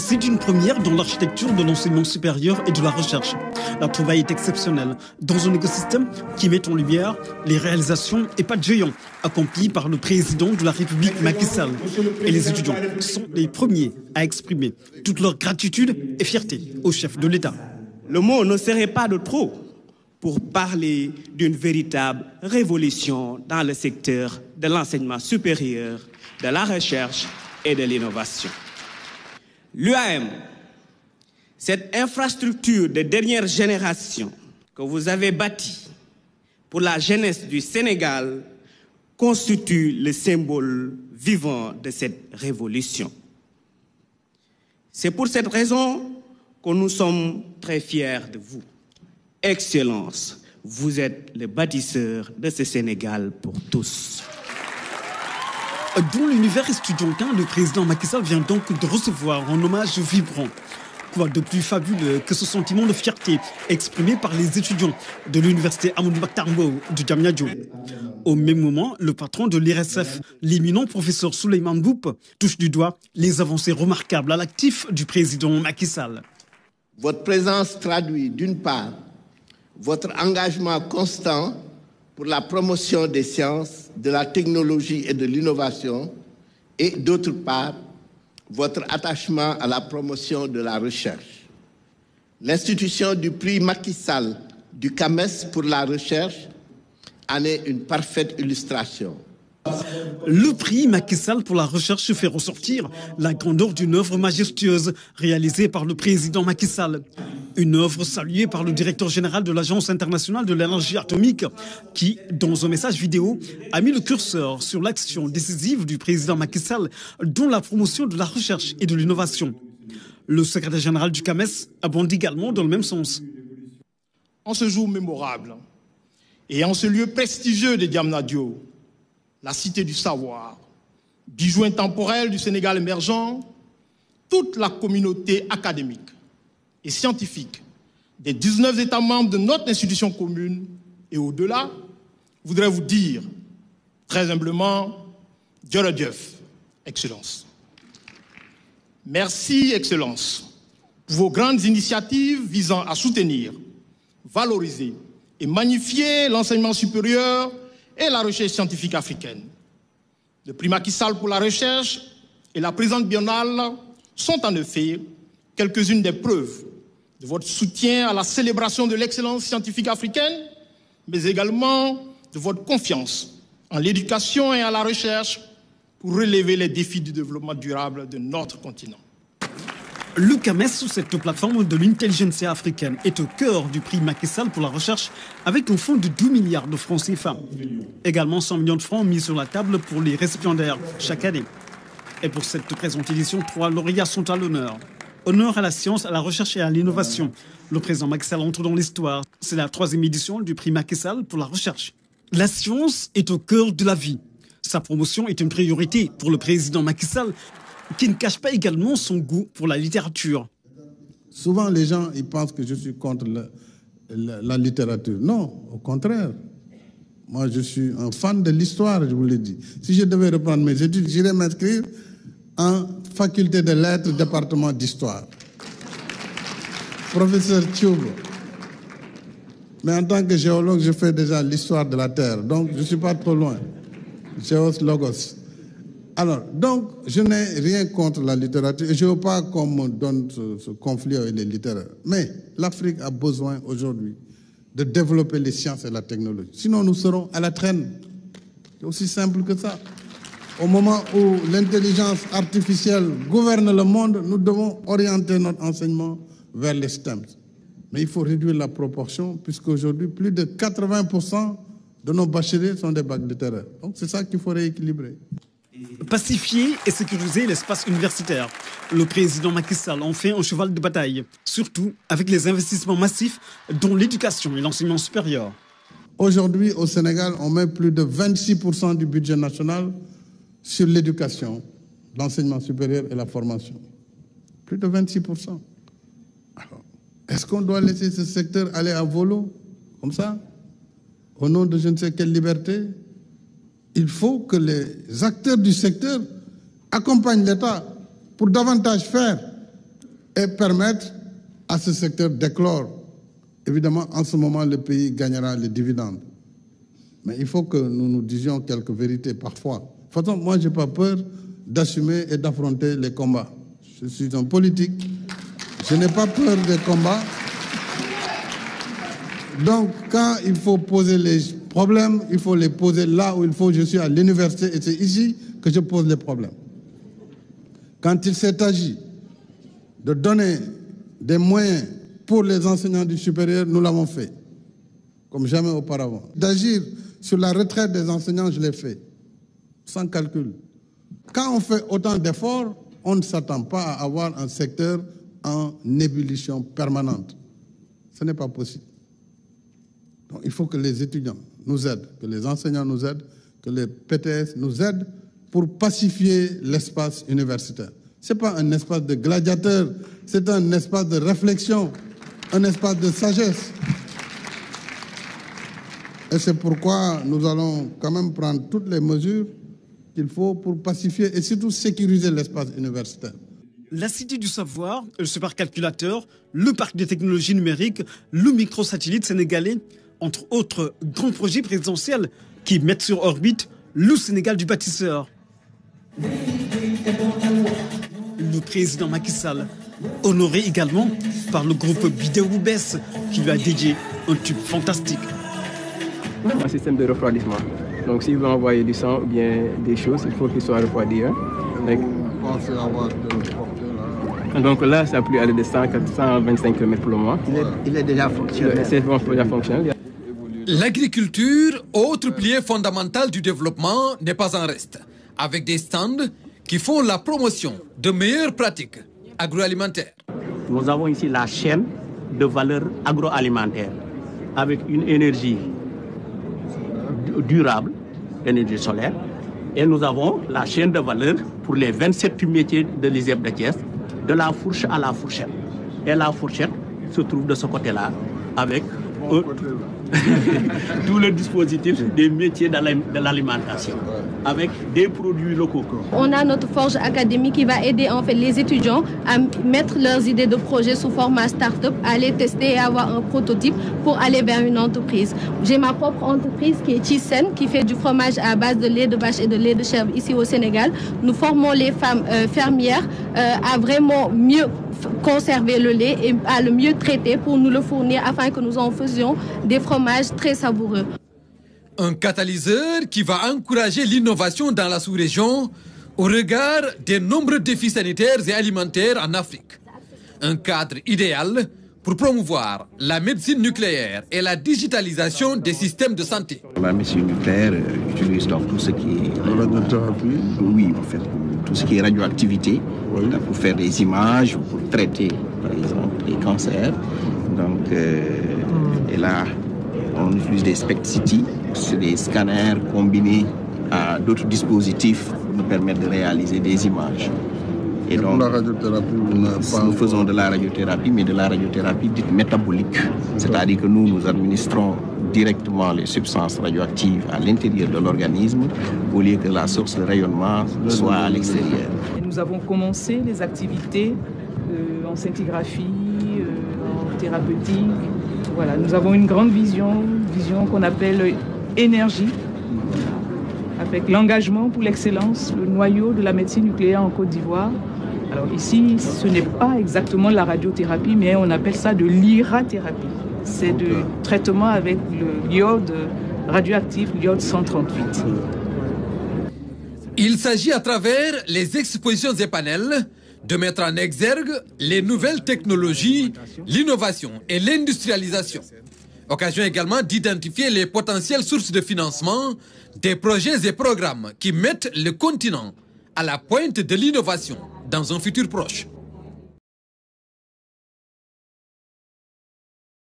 C'est une première dans l'architecture de l'enseignement supérieur et de la recherche. La trouvaille est exceptionnelle dans un écosystème qui met en lumière les réalisations et pas de géants accomplies par le président de la République Macky Sall. Et les étudiants sont les premiers à exprimer toute leur gratitude et fierté au chef de l'État. Le mot ne serait pas de trop pour parler d'une véritable révolution dans le secteur de l'enseignement supérieur, de la recherche et de l'innovation. L'UAM, cette infrastructure de dernière génération que vous avez bâtie pour la jeunesse du Sénégal, constitue le symbole vivant de cette révolution. C'est pour cette raison que nous sommes très fiers de vous. Excellence, vous êtes le bâtisseur de ce Sénégal pour tous. Dans l'univers estudiantin, le président Macky Sall vient donc de recevoir un hommage vibrant. Quoi de plus fabuleux que ce sentiment de fierté exprimé par les étudiants de l'université Amadou Baktarbo de Diamniadio. Au même moment, le patron de l'IRSF, l'éminent professeur Souleymane Boup, touche du doigt les avancées remarquables à l'actif du président Macky Sall. Votre présence traduit d'une part votre engagement constant pour la promotion des sciences, de la technologie et de l'innovation, et d'autre part, votre attachement à la promotion de la recherche. L'institution du prix Macky Sall du CAMES pour la recherche en est une parfaite illustration. Le prix Macky Sall pour la recherche fait ressortir la grandeur d'une œuvre majestueuse réalisée par le président Macky Sall. Une œuvre saluée par le directeur général de l'Agence internationale de l'énergie atomique qui, dans un message vidéo, a mis le curseur sur l'action décisive du président Macky Sall dans la promotion de la recherche et de l'innovation. Le secrétaire général du CAMES abonde également dans le même sens. En ce jour mémorable et en ce lieu prestigieux de Diamnadio, la cité du savoir, bijou intemporel du Sénégal émergent, toute la communauté académique et scientifique des 19 États membres de notre institution commune et au-delà voudrais vous dire très humblement, Dieu le Excellence. Merci, Excellence, pour vos grandes initiatives visant à soutenir, valoriser et magnifier l'enseignement supérieur et la recherche scientifique africaine. Le prix Macky Sall pour la recherche et la présente biennale sont en effet quelques-unes des preuves de votre soutien à la célébration de l'excellence scientifique africaine, mais également de votre confiance en l'éducation et à la recherche pour relever les défis du développement durable de notre continent. Le CAMES, cette plateforme de l'intelligence africaine, est au cœur du prix Macky Sall pour la recherche avec un fonds de 12 milliards de francs CFA. Également 100 millions de francs mis sur la table pour les récipiendaires chaque année. Et pour cette présente édition, trois lauréats sont à l'honneur. Honneur à la science, à la recherche et à l'innovation. Le président Macky Sall entre dans l'histoire. C'est la troisième édition du prix Macky Sall pour la recherche. La science est au cœur de la vie. Sa promotion est une priorité pour le président Macky Sall qui ne cache pas également son goût pour la littérature. Souvent, les gens ils pensent que je suis contre la, la littérature. Non, au contraire. Moi, je suis un fan de l'histoire, je vous l'ai dit. Si je devais reprendre mes études, j'irais m'inscrire en faculté de lettres, département d'histoire. Professeur Thioub. Mais en tant que géologue, je fais déjà l'histoire de la Terre. Donc, je ne suis pas trop loin. Géos Logos. Alors, donc, je n'ai rien contre la littérature je ne veux pas qu'on me donne ce, ce, conflit avec les littéraires. Mais l'Afrique a besoin aujourd'hui de développer les sciences et la technologie. Sinon, nous serons à la traîne. C'est aussi simple que ça. Au moment où l'intelligence artificielle gouverne le monde, nous devons orienter notre enseignement vers les STEM. Mais il faut réduire la proportion, puisqu'aujourd'hui, plus de 80% de nos bacheliers sont des bacs littéraires. Donc, c'est ça qu'il faut rééquilibrer. Pacifier et sécuriser l'espace universitaire. Le président Macky Sall en fait un cheval de bataille, surtout avec les investissements massifs dans l'éducation et l'enseignement supérieur. Aujourd'hui, au Sénégal, on met plus de 26% du budget national sur l'éducation, l'enseignement supérieur et la formation. Plus de 26%. Alors, est-ce qu'on doit laisser ce secteur aller à volo, comme ça, au nom de je ne sais quelle liberté? Il faut que les acteurs du secteur accompagnent l'État pour davantage faire et permettre à ce secteur d'éclore. Évidemment, en ce moment, le pays gagnera les dividendes. Mais il faut que nous nous disions quelques vérités parfois. De toute façon, moi, je n'ai pas peur d'assumer et d'affronter les combats. Je suis un politique. Je n'ai pas peur des combats. Donc, quand il faut poser les problèmes, il faut les poser là où il faut. Je suis à l'université et c'est ici que je pose les problèmes. Quand il s'est agi de donner des moyens pour les enseignants du supérieur, nous l'avons fait, comme jamais auparavant. D'agir sur la retraite des enseignants, je l'ai fait, sans calcul. Quand on fait autant d'efforts, on ne s'attend pas à avoir un secteur en ébullition permanente. Ce n'est pas possible. Donc il faut que les étudiants nous aident, que les enseignants nous aident, que les PTS nous aident pour pacifier l'espace universitaire. Ce n'est pas un espace de gladiateurs, c'est un espace de réflexion, un espace de sagesse. Et c'est pourquoi nous allons quand même prendre toutes les mesures qu'il faut pour pacifier et surtout sécuriser l'espace universitaire. La Cité du Savoir, le supercalculateur, le parc de technologies numériques, le microsatellite sénégalais, entre autres grands projets présidentiels qui mettent sur orbite le Sénégal du bâtisseur. Le président Macky Sall, honoré également par le groupe Bidéoubès qui lui a dédié un tube fantastique. Un système de refroidissement. Donc si vous envoyez du sang ou bien des choses, il faut qu'il soit refroidi. Hein. Donc, là, ça a pu aller de 100 125 km pour le moment. Il est, déjà fonctionnel. C'est déjà fonctionnel. L'agriculture, autre pilier fondamental du développement, n'est pas en reste, avec des stands qui font la promotion de meilleures pratiques agroalimentaires. Nous avons ici la chaîne de valeur agroalimentaire avec une énergie durable, énergie solaire, et nous avons la chaîne de valeur pour les 27 métiers de l'ISEP de Thiès, de la fourche à la fourchette. Et la fourchette se trouve de ce côté-là avec tout le dispositif des métiers de l'alimentation avec des produits locaux. On a notre forge académique qui va aider en fait les étudiants à mettre leurs idées de projet sous format start-up, à les tester et avoir un prototype pour aller vers une entreprise. J'ai ma propre entreprise qui est Thyssen, qui fait du fromage à base de lait de vache et de lait de chèvre ici au Sénégal. Nous formons les femmes euh, fermières euh, à vraiment mieux conserver le lait et à le mieux traiter pour nous le fournir afin que nous en faisions des fromages très savoureux. Un catalyseur qui va encourager l'innovation dans la sous-région au regard des nombreux défis sanitaires et alimentaires en Afrique. Un cadre idéal pour promouvoir la médecine nucléaire et la digitalisation des systèmes de santé. La médecine nucléaire euh, utilise donc tout ce qui est... radiothérapie Oui, en fait, tout ce qui est radioactivité, pour faire des images, pour traiter, par exemple, les cancers. Donc, euh, et là, on utilise des SPECT-CITY, c'est des scanners combinés à d'autres dispositifs pour nous permettre de réaliser des images. Et, donc, la radiothérapie, nous faisons de la radiothérapie, mais de la radiothérapie dite métabolique. C'est-à-dire que nous, nous administrons directement les substances radioactives à l'intérieur de l'organisme au lieu que la source de rayonnement soit à l'extérieur. Nous avons commencé les activités euh, en scintigraphie, euh, en thérapeutique. Voilà, nous avons une grande vision, vision qu'on appelle énergie, avec l'engagement pour l'excellence, le noyau de la médecine nucléaire en Côte d'Ivoire. Alors ici, ce n'est pas exactement la radiothérapie, mais on appelle ça de l'irathérapie. C'est de traitement avec le l'iode radioactif, l'iode 138. Il s'agit à travers les expositions et panels de mettre en exergue les nouvelles technologies, l'innovation et l'industrialisation. Occasion également d'identifier les potentielles sources de financement des projets et programmes qui mettent le continent à la pointe de l'innovation dans un futur proche.